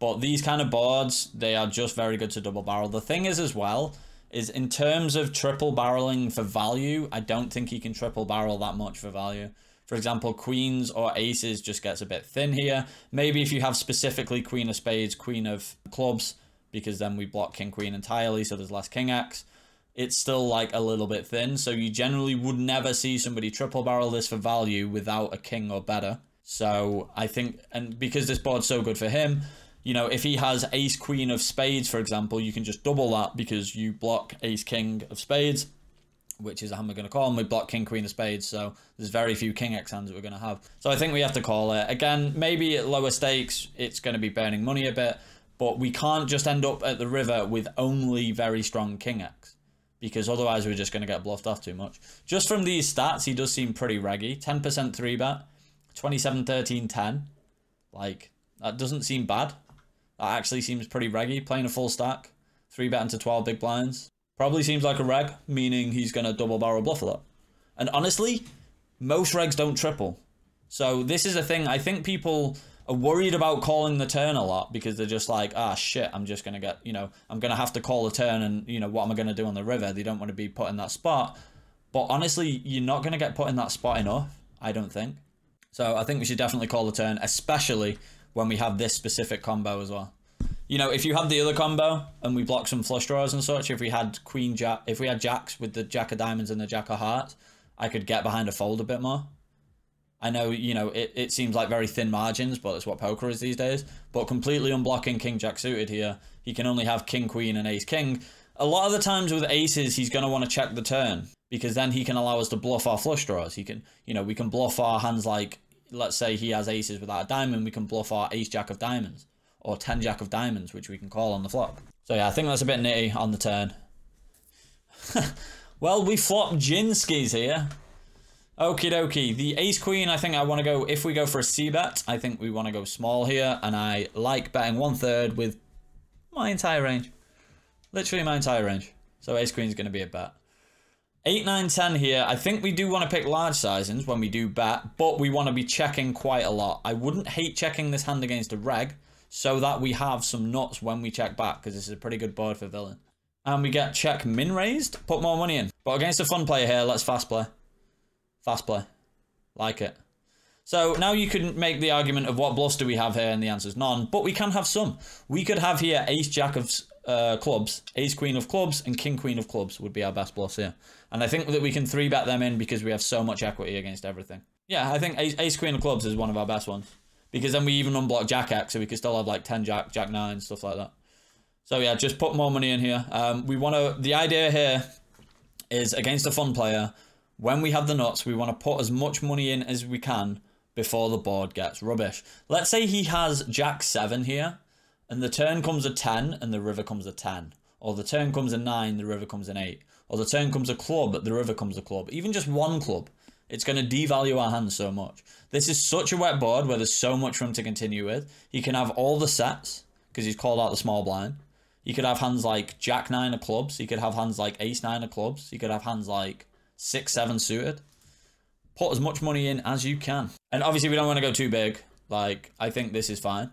but these kind of boards they are just very good to double barrel. The thing is as well is in terms of triple barreling for value, I don't think he can triple barrel that much for value. For example, queens or aces just gets a bit thin here. Maybe if you have specifically queen of spades, queen of clubs, because then we block king queen entirely, so there's less king x. It's still like a little bit thin, so you generally would never see somebody triple barrel this for value without a king or better. So I think, and because this board's so good for him, you know, if he has ace queen of spades, for example, you can just double that because you block ace king of spades which is a hand we're going to call, and we block king, queen of spades, so there's very few king x hands that we're going to have. So I think we have to call it. Again, maybe at lower stakes, it's going to be burning money a bit, but we can't just end up at the river with only very strong king x, because otherwise we're just going to get bluffed off too much. Just from these stats, he does seem pretty reggy. 10% 3-bet, 27, 13, 10. Like, that doesn't seem bad. That actually seems pretty reggy, playing a full stack. 3-bet into 12 big blinds. Probably seems like a reg, meaning he's going to double barrel bluff a lot. And honestly, most regs don't triple. So this is a thing, I think people are worried about calling the turn a lot because they're just like, ah, shit, I'm just going to get, you know, I'm going to have to call the turn and, you know, what am I going to do on the river? They don't want to be put in that spot. But honestly, you're not going to get put in that spot enough, I don't think. So I think we should definitely call the turn, especially when we have this specific combo as well you know, if you have the other combo and we block some flush draws and such, if we had queen jack, if we had jacks with the jack of diamonds and the jack of hearts, I could get behind a fold a bit more. I know, you know, it, it seems like very thin margins, but it's what poker is these days. But completely unblocking king jack suited here, he can only have king queen and ace king. A lot of the times with aces, he's going to want to check the turn because then he can allow us to bluff our flush draws. He can, you know, we can bluff our hands like, let's say he has aces without a diamond, we can bluff our ace jack of diamonds or 10 jack of diamonds, which we can call on the flop. So yeah, I think that's a bit nitty on the turn. [laughs] well, we flop Jinskis here. Okie dokie. The ace queen, I think I want to go, if we go for a C bet, I think we want to go small here. And I like betting one third with my entire range. Literally my entire range. So ace queen is going to be a bet. 8, 9, 10 here. I think we do want to pick large sizings when we do bet, but we want to be checking quite a lot. I wouldn't hate checking this hand against a reg, so that we have some nuts when we check back because this is a pretty good board for villain. And we get check min raised, put more money in. But against a fun player here, let's fast play. Fast play. Like it. So now you could make the argument of what bluffs do we have here, and the answer is none. But we can have some. We could have here ace jack of uh, clubs, ace queen of clubs, and king queen of clubs would be our best bluffs here. And I think that we can three bet them in because we have so much equity against everything. Yeah, I think ace, ace queen of clubs is one of our best ones because then we even unblock Jack X, so we could still have like 10 Jack, Jack 9, stuff like that. So yeah, just put more money in here. Um, we want to, the idea here is against a fun player, when we have the nuts, we want to put as much money in as we can before the board gets rubbish. Let's say he has Jack 7 here, and the turn comes a 10, and the river comes a 10. Or the turn comes a 9, the river comes an 8. Or the turn comes a club, the river comes a club. Even just one club. It's going to devalue our hands so much. This is such a wet board where there's so much room to continue with. He can have all the sets, because he's called out the small blind. He could have hands like Jack 9 of clubs. He could have hands like Ace 9 of clubs. He could have hands like 6 7 suited. Put as much money in as you can. And obviously, we don't want to go too big. Like, I think this is fine.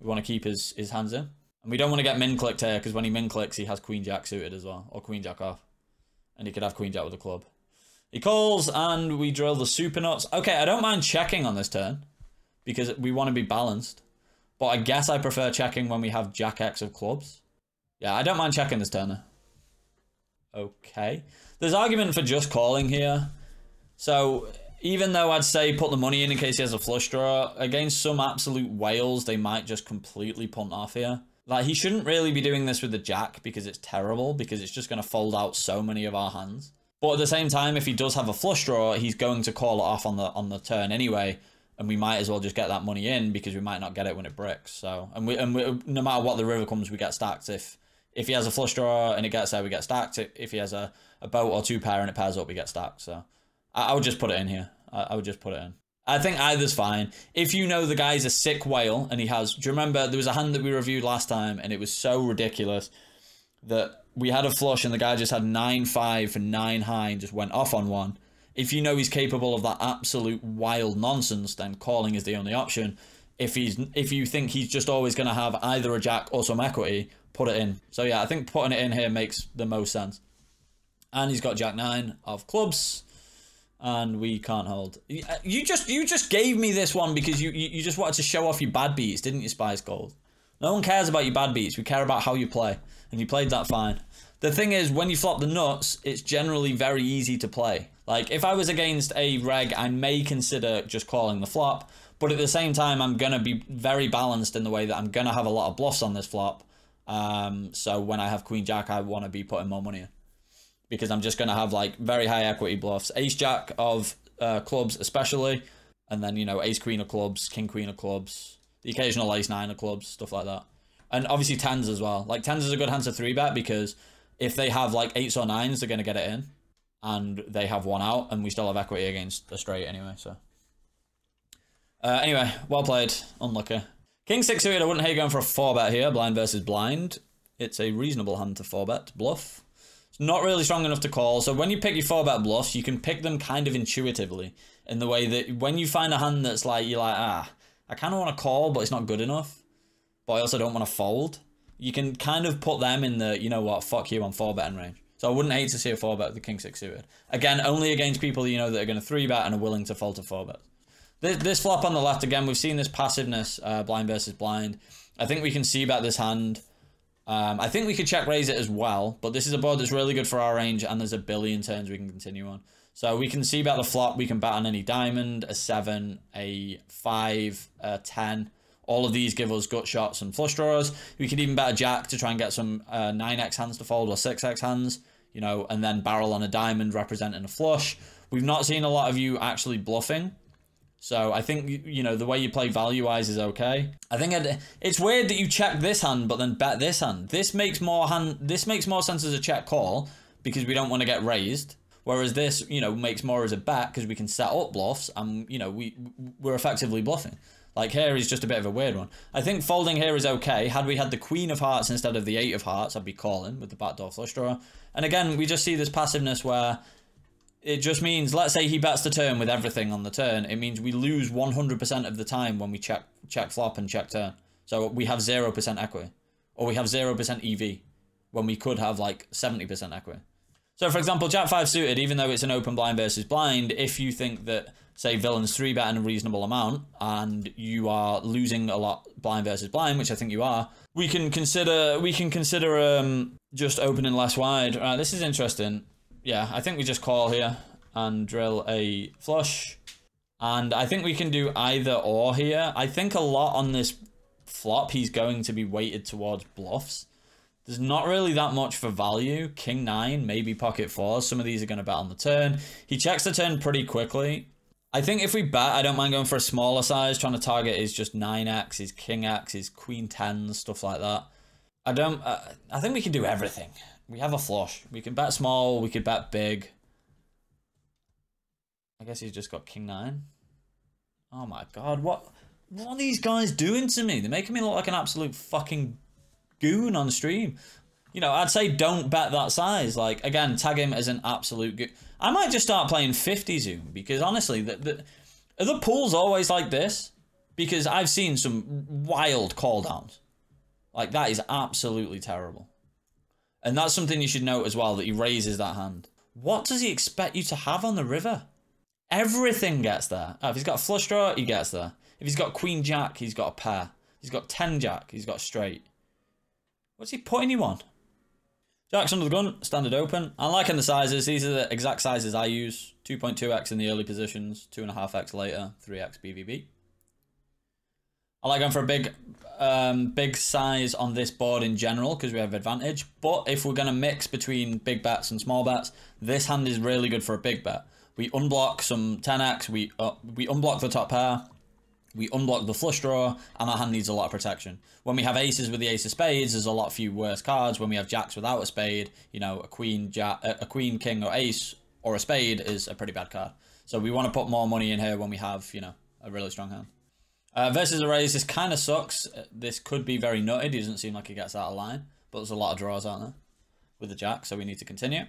We want to keep his, his hands in. And we don't want to get min clicked here because when he min clicks, he has Queen Jack suited as well. Or Queen Jack off. And he could have Queen Jack with a club. He calls and we drill the super nuts. Okay, I don't mind checking on this turn because we want to be balanced. But I guess I prefer checking when we have Jack X of clubs. Yeah, I don't mind checking this turn. Okay. There's argument for just calling here. So even though I'd say put the money in in case he has a flush draw, against some absolute whales, they might just completely punt off here. Like, he shouldn't really be doing this with the jack because it's terrible, because it's just going to fold out so many of our hands. But at the same time, if he does have a flush draw, he's going to call it off on the on the turn anyway, and we might as well just get that money in because we might not get it when it bricks. So, and we and we, no matter what the river comes, we get stacked. If if he has a flush draw and it gets there, we get stacked. If he has a, a boat or two pair and it pairs up, we get stacked. So, I, I would just put it in here. I, I would just put it in. I think either's fine. If you know the guy's a sick whale and he has, do you remember there was a hand that we reviewed last time and it was so ridiculous that we had a flush and the guy just had 9-5 for 9 high and just went off on one. If you know he's capable of that absolute wild nonsense, then calling is the only option. If he's if you think he's just always going to have either a jack or some equity, put it in. So yeah, I think putting it in here makes the most sense. And he's got jack 9 of clubs and we can't hold. You just you just gave me this one because you, you, you just wanted to show off your bad beats, didn't you, SpicedGold? No one cares about your bad beats. We care about how you play, and you played that fine. The thing is, when you flop the nuts, it's generally very easy to play. Like, if I was against a reg, I may consider just calling the flop, but at the same time, I'm going to be very balanced in the way that I'm going to have a lot of bluffs on this flop. Um, so when I have Queen Jack, I want to be putting more money in. Because I'm just going to have, like, very high equity bluffs. Ace Jack of uh, clubs especially, and then, you know, Ace Queen of clubs, King Queen of clubs, the occasional Ace Nine of clubs, stuff like that. And obviously tens as well. Like, tens is a good hand to 3-bet because if they have like eights or nines, they're going to get it in. And they have one out, and we still have equity against a straight anyway, so. Uh, anyway, well played. Unlucky. King 6 suited, I wouldn't hate going for a 4-bet here. Blind versus blind. It's a reasonable hand to 4-bet. Bluff. Not really strong enough to call, so when you pick your 4-bet bluffs, you can pick them kind of intuitively. In the way that when you find a hand that's like, you're like, ah, I kind of want to call, but it's not good enough. But I also don't want to fold you can kind of put them in the, you know what, fuck you on 4 betting range. So I wouldn't hate to see a 4 bet with the King 6 suited. Again, only against people you know that are going to 3 bet and are willing to fold to 4 bets. This, this flop on the left, again, we've seen this passiveness, uh, blind versus blind. I think we can see about this hand. Um, I think we could check raise it as well, but this is a board that's really good for our range, and there's a billion turns we can continue on. So we can see about the flop, we can bet on any diamond, a 7, a 5, a 10, all of these give us gut shots and flush draws. We could even bet a jack to try and get some uh, 9x hands to fold or 6x hands, you know, and then barrel on a diamond representing a flush. We've not seen a lot of you actually bluffing. So I think, you know, the way you play value-wise is okay. I think it's weird that you check this hand but then bet this hand. This makes more hand. This makes more sense as a check call because we don't want to get raised. Whereas this, you know, makes more as a bet because we can set up bluffs and, you know, we, we're effectively bluffing. Like here is just a bit of a weird one. I think folding here is okay. Had we had the Queen of Hearts instead of the Eight of Hearts, I'd be calling with the backdoor flush draw. And again, we just see this passiveness where it just means, let's say he bets the turn with everything on the turn. It means we lose 100% of the time when we check check flop and check turn. So we have 0% equity. Or we have 0% EV when we could have like 70% equity. So for example, Jack 5 suited, even though it's an open blind versus blind, if you think that say villains three bet in a reasonable amount and you are losing a lot blind versus blind, which I think you are, we can consider we can consider um just opening less wide. All right, this is interesting. Yeah, I think we just call here and drill a flush. And I think we can do either or here. I think a lot on this flop, he's going to be weighted towards bluffs There's not really that much for value. King 9, maybe pocket 4. Some of these are going to bet on the turn. He checks the turn pretty quickly. I think if we bet, I don't mind going for a smaller size. Trying to target is just 9x, his King X, his Queen 10s, stuff like that. I don't... Uh, I think we can do everything. We have a flush. We can bet small. We could bet big. I guess he's just got King 9. Oh my god, what... What are these guys doing to me? They're making me look like an absolute fucking goon on stream. You know, I'd say don't bet that size. Like, again, tag him as an absolute goon. I might just start playing 50 zoom because honestly, the, the, are the pools always like this? Because I've seen some wild call downs. Like, that is absolutely terrible. And that's something you should note as well, that he raises that hand. What does he expect you to have on the river? Everything gets there. Oh, if he's got flush draw, he gets there. If he's got queen jack, he's got a pair. He's got 10 jack, he's got straight. What's he putting you on? Jack's under the gun, standard open. I'm liking the sizes. These are the exact sizes I use. 2.2x in the early positions, 2.5x later, 3x BVB. I like going for a big um, big size on this board in general because we have advantage. But if we're going to mix between big bets and small bets, this hand is really good for a big bet. We unblock some 10x, we, uh, we unblock the top pair, we unblock the flush draw, and our hand needs a lot of protection. When we have aces with the ace of spades, there's a lot few worse cards. When we have jacks without a spade, you know, a queen, jack, a queen, king, or ace, or a spade is a pretty bad card. So we want to put more money in here when we have, you know, a really strong hand. Uh, versus a raise, this kind of sucks. This could be very nutted. He doesn't seem like he gets out of line, but there's a lot of draws, aren't there, with the jack, so we need to continue.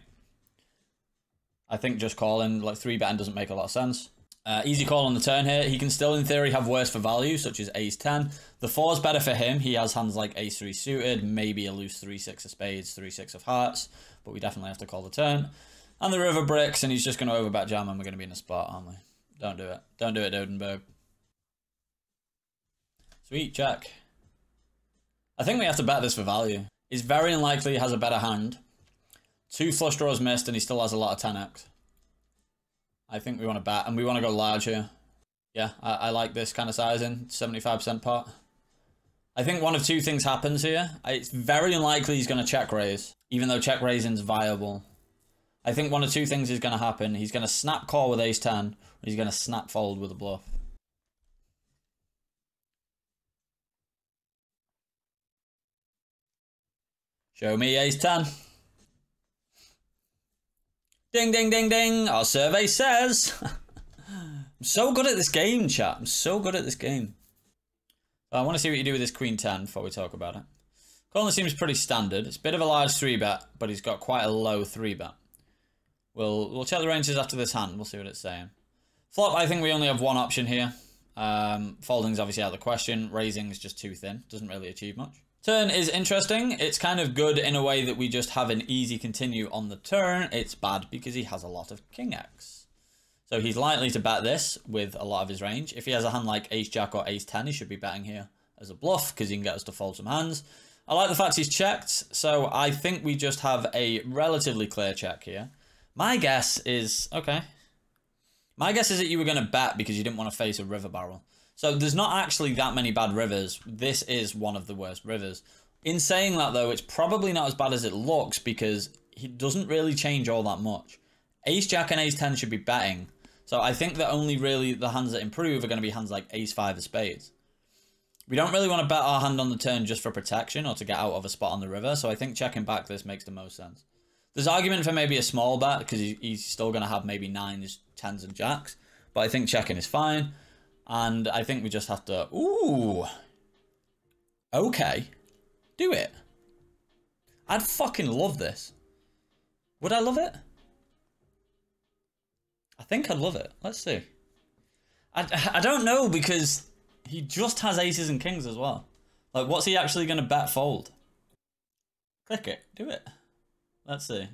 I think just calling, like, 3-betting doesn't make a lot of sense. Uh, easy call on the turn here. He can still, in theory, have worse for value, such as ace 10. The 4 is better for him. He has hands like ace 3 suited, maybe a loose 3-6 of spades, 3-6 of hearts, but we definitely have to call the turn. And the river bricks, and he's just going to overbet jam, and we're going to be in a spot, aren't we? Don't do it. Don't do it, Dodenberg. Sweet, check. I think we have to bet this for value. He's very unlikely he has a better hand. Two flush draws missed, and he still has a lot of 10x. I think we want to bat, and we want to go large here. Yeah, I, I like this kind of sizing, 75% pot. I think one of two things happens here. It's very unlikely he's going to check raise, even though check raising's viable. I think one of two things is going to happen. He's going to snap call with ace 10, or he's going to snap fold with a bluff. Show me ace 10. Ding, ding, ding, ding. Our survey says. [laughs] I'm so good at this game, chat. I'm so good at this game. I want to see what you do with this queen 10 before we talk about it. Calling seems pretty standard. It's a bit of a large 3-bet, but he's got quite a low 3-bet. We'll, we'll check the ranges after this hand. We'll see what it's saying. Flop, I think we only have one option here. Um, folding's obviously out of the question. Raising is just too thin. Doesn't really achieve much. Turn is interesting. It's kind of good in a way that we just have an easy continue on the turn. It's bad because he has a lot of king x. So he's likely to bet this with a lot of his range. If he has a hand like ace jack or ace 10, he should be betting here as a bluff because he can get us to fold some hands. I like the fact he's checked, so I think we just have a relatively clear check here. My guess is, okay. My guess is that you were going to bet because you didn't want to face a river barrel. So there's not actually that many bad rivers. This is one of the worst rivers. In saying that though, it's probably not as bad as it looks because he doesn't really change all that much. Ace Jack and Ace 10 should be betting. So I think that only really the hands that improve are going to be hands like Ace 5 of spades. We don't really want to bet our hand on the turn just for protection or to get out of a spot on the river. So I think checking back this makes the most sense. There's argument for maybe a small bet because he's still going to have maybe 9s, 10s and jacks. But I think checking is fine. And I think we just have to... Ooh. Okay. Do it. I'd fucking love this. Would I love it? I think I'd love it. Let's see. I, I don't know because he just has aces and kings as well. Like, what's he actually going to bet fold? Click it. Do it. Let's see.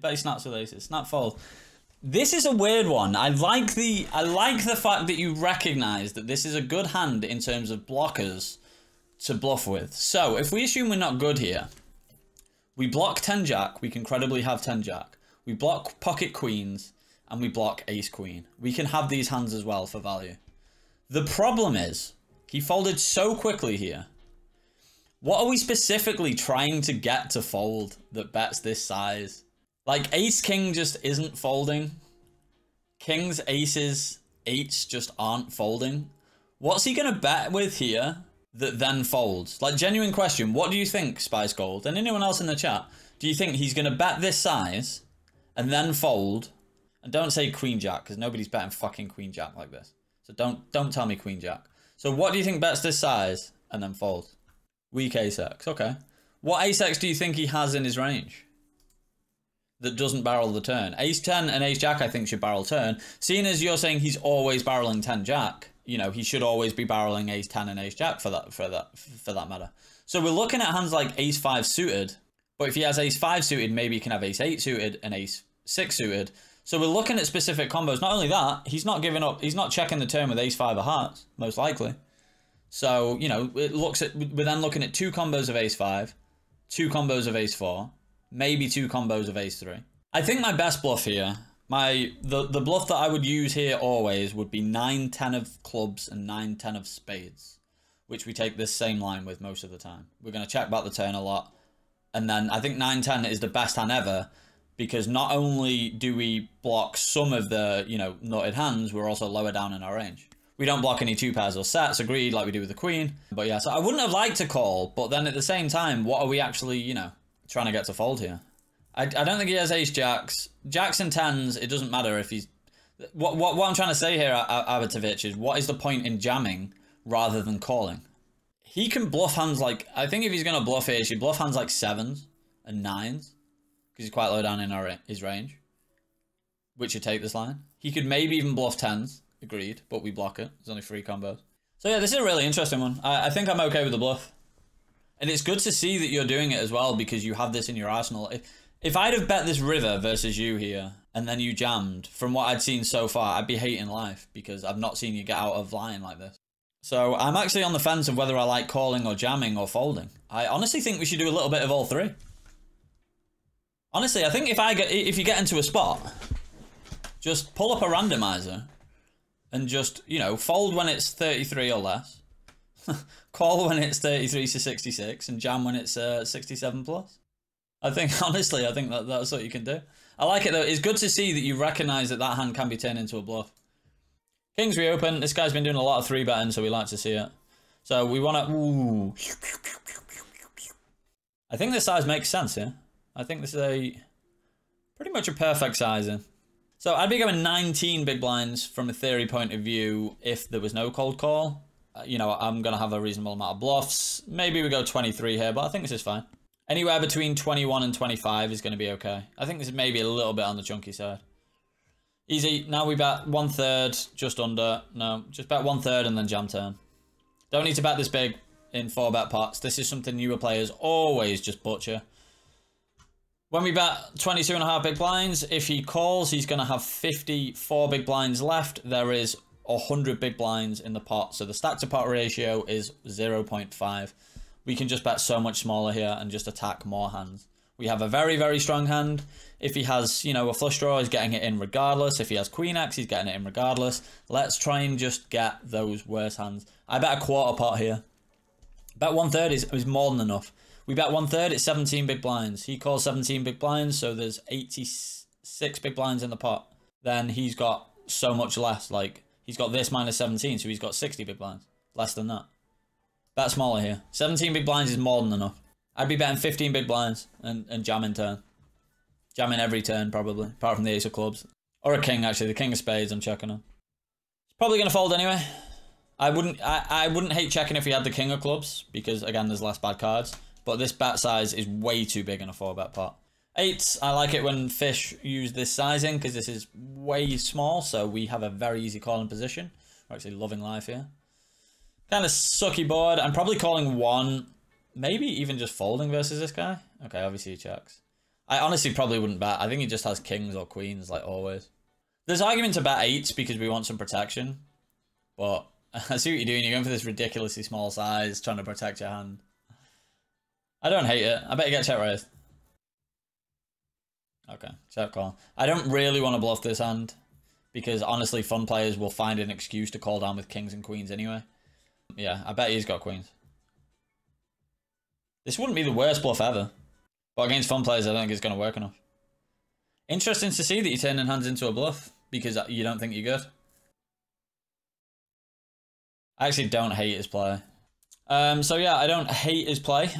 Bet he snaps with aces. Snap fold. This is a weird one. I like the I like the fact that you recognize that this is a good hand in terms of blockers to bluff with. So, if we assume we're not good here, we block 10 jack, we can credibly have 10 jack. We block pocket queens, and we block ace queen. We can have these hands as well for value. The problem is, he folded so quickly here. What are we specifically trying to get to fold that bets this size? Like ace king just isn't folding. Kings, aces, eights just aren't folding. What's he gonna bet with here that then folds? Like genuine question, what do you think, SpicedGold? And anyone else in the chat? Do you think he's gonna bet this size and then fold? And don't say Queen Jack, because nobody's betting fucking Queen Jack like this. So don't don't tell me Queen Jack. So what do you think bets this size and then folds? Weak ace X, okay. What ace X do you think he has in his range? That doesn't barrel the turn. Ace 10 and ace jack I think should barrel turn. Seeing as you're saying he's always barreling 10 jack, you know, he should always be barreling ace 10 and ace jack for that for that for that matter. So we're looking at hands like ace 5 suited, but if he has ace 5 suited, maybe he can have ace 8 suited and ace 6 suited. So we're looking at specific combos. Not only that, he's not giving up, he's not checking the turn with ace 5 of hearts, most likely. So, you know, it looks at we're then looking at two combos of ace 5, two combos of ace 4, maybe two combos of ace 3. I think my best bluff here my the the bluff that I would use here always would be 9 10 of clubs and 9 10 of spades, which we take this same line with most of the time. We're going to check back the turn a lot. And then I think 9 10 is the best hand ever because not only do we block some of the, you know, nutted hands, we're also lower down in our range. We don't block any two pairs or sets, agreed, like we do with the queen. But yeah, so I wouldn't have liked to call, but then at the same time, what are we actually, you know, trying to get to fold here? I, I don't think he has ace jacks. Jacks and tens, it doesn't matter if he's... What, what, what I'm trying to say here, Abatovich, is what is the point in jamming rather than calling? He can bluff hands like... I think if he's going to bluff here, he should bluff hands like sevens and nines. Because he's quite low down in our, his range. Which should take this line. He could maybe even bluff tens. Agreed. But we block it. There's only three combos. So yeah, this is a really interesting one. I, I think I'm okay with the bluff. And it's good to see that you're doing it as well because you have this in your arsenal. If, if I'd have bet this river versus you here, and then you jammed, from what I'd seen so far, I'd be hating life because I've not seen you get out of line like this. So I'm actually on the fence of whether I like calling or jamming or folding. I honestly think we should do a little bit of all three. Honestly, I think if I get if you get into a spot, just pull up a randomizer and just, you know, fold when it's 33 or less. [laughs] call when it's 33 to 66 and jam when it's uh, 67 plus. I think [laughs] honestly, I think that that's what you can do. I like it though. It's good to see that you recognise that that hand can be turned into a bluff. Kings reopen. This guy's been doing a lot of three betting, so we like to see it. So we want to. I think this size makes sense here. I think this is a pretty much a perfect sizing. So I'd be going 19 big blinds from a theory point of view if there was no cold call. Uh, you know, I'm going to have a reasonable amount of bluffs. Maybe we go 23 here, but I think this is fine. Anywhere between 21 and 25 is going to be okay. I think this is maybe a little bit on the chunky side. Easy. Now we bet one third, just under. No, just bet one third and then jam turn. Don't need to bet this big in four bet pots. This is something newer players always just butcher. When we bet 22 and a half big blinds, if he calls, he's going to have 54 big blinds left. There is 100 big blinds in the pot. So the stack to pot ratio is 0.5 we can just bet so much smaller here and just attack more hands. We have a very, very strong hand. If he has, you know, a flush draw, he's getting it in regardless. If he has queen x, he's getting it in regardless. Let's try and just get those worse hands. I bet a quarter pot here. Bet one third is, is more than enough. We bet one third, it's 17 big blinds. He calls 17 big blinds, so there's 86 big blinds in the pot. Then he's got so much less. Like, he's got this minus 17, so he's got 60 big blinds. Less than that. Bet smaller here. 17 big blinds is more than enough. I'd be betting 15 big blinds and, and jamming turn. Jamming every turn, probably. Apart from the ace of clubs. Or a king, actually. The king of spades I'm checking on. It's probably going to fold anyway. I wouldn't I, I wouldn't hate checking if he had the king of clubs. Because, again, there's less bad cards. But this bet size is way too big in a 4-bet pot. Eights, I like it when fish use this sizing. Because this is way small. So we have a very easy calling position. We're actually loving life here. Kind of sucky board. I'm probably calling one, maybe even just folding versus this guy. Okay, obviously he checks. I honestly probably wouldn't bet. I think he just has kings or queens, like always. There's argument to bet eights because we want some protection. But [laughs] I see what you're doing. You're going for this ridiculously small size, trying to protect your hand. I don't hate it. I bet you get check raised. Okay, check call. I don't really want to bluff this hand because honestly, fun players will find an excuse to call down with kings and queens anyway. Yeah, I bet he's got queens. This wouldn't be the worst bluff ever. But against fun players, I don't think it's going to work enough. Interesting to see that you're turning hands into a bluff because you don't think you're good. I actually don't hate his play. Um, so yeah, I don't hate his play.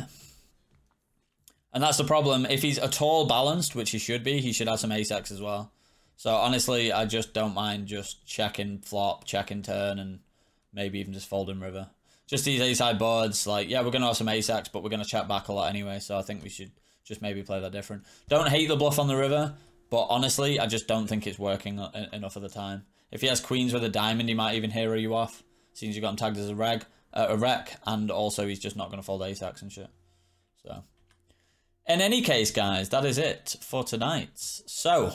And that's the problem. If he's at all balanced, which he should be, he should have some ace-x as well. So honestly, I just don't mind just checking flop, checking turn, and maybe even just folding river. Just these A-side boards, like, yeah, we're going to have some ace-x, but we're going to check back a lot anyway, so I think we should just maybe play that different. Don't hate the bluff on the river, but honestly, I just don't think it's working enough of the time. If he has queens with a diamond, he might even hero you off, since you got him tagged as a reg, uh, a rec, and also he's just not going to fold ace-x and shit. So, in any case, guys, that is it for tonight. So,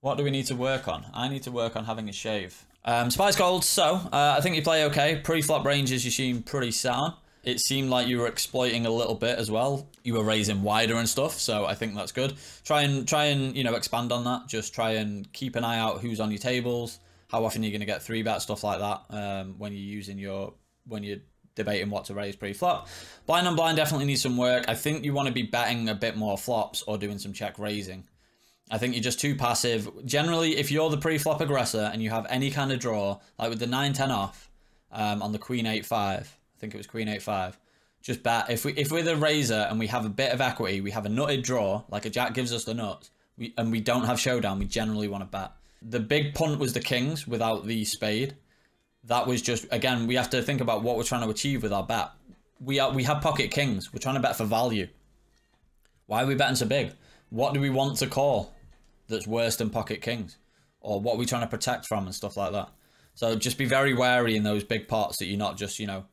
what do we need to work on? I need to work on having a shave. Um, SpicedGold, so, uh, I think you play okay. Pre-flop ranges you seem pretty sound. It seemed like you were exploiting a little bit as well. You were raising wider and stuff, so I think that's good. Try and, try and you know, expand on that. Just try and keep an eye out who's on your tables, how often you're going to get three bet, stuff like that um, when you're using your, when you're debating what to raise pre-flop. Blind on blind definitely needs some work. I think you want to be betting a bit more flops or doing some check raising. I think you're just too passive. Generally, if you're the pre-flop aggressor and you have any kind of draw, like with the 9-10 off um, on the Queen 8-5, I think it was Queen 8-5. Just bet. If, we, if we're the raiser and we have a bit of equity, we have a nutted draw, like a jack gives us the nuts, we, and we don't have showdown, we generally want to bet. The big punt was the kings without the spade. That was just, again, we have to think about what we're trying to achieve with our bet. We, are, we have pocket kings. We're trying to bet for value. Why are we betting so big? What do we want to call that's worse than pocket kings? Or what are we trying to protect from and stuff like that? So just be very wary in those big pots that you're not just, you know,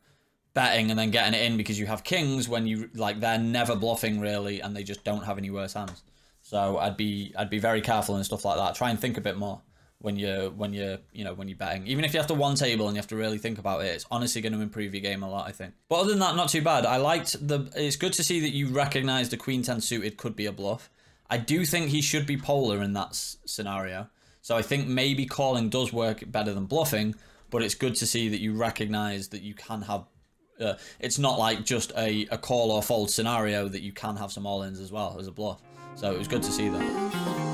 betting and then getting it in because you have kings when you like they're never bluffing really and they just don't have any worse hands. So I'd be I'd be very careful and stuff like that. Try and think a bit more when you're when you're you know when you're betting. Even if you have to one table and you have to really think about it, it's honestly going to improve your game a lot. I think. But other than that, not too bad. I liked the. It's good to see that you recognise the queen ten suited could be a bluff. I do think he should be polar in that scenario. So I think maybe calling does work better than bluffing, but it's good to see that you recognise that you can have uh, it's not like just a, a call or fold scenario that you can have some all-ins as well as a bluff. So it was good to see that.